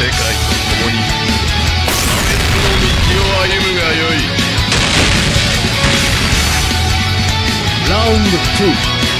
世界と共に破滅の道を歩むがよい。ラウンド2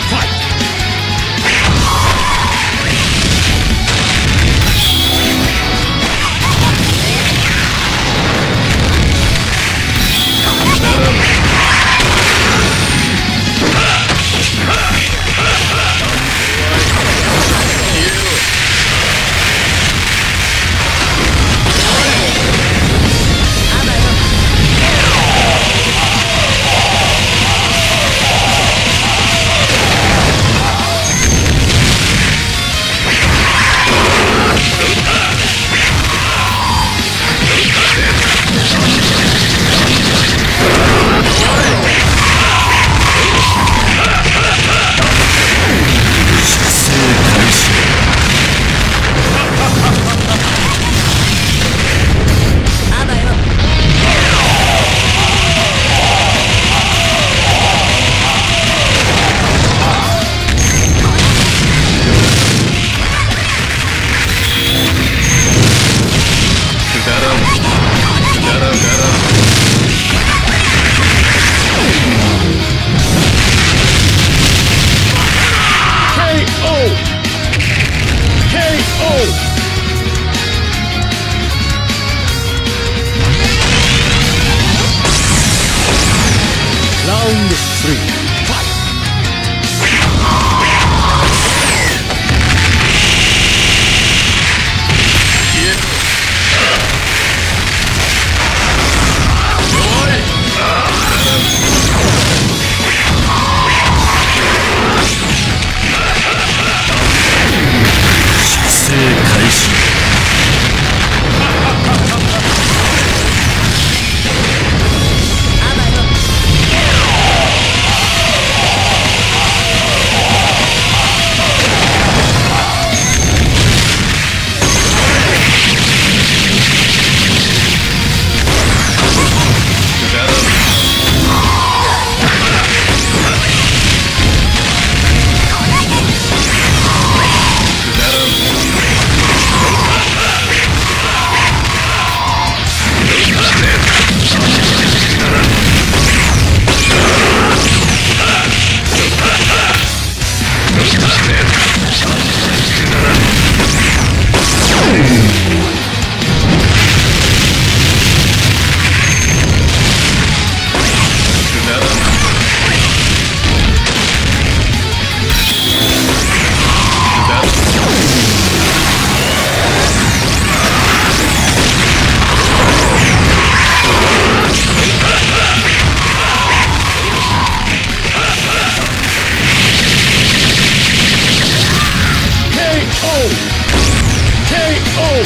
Oh!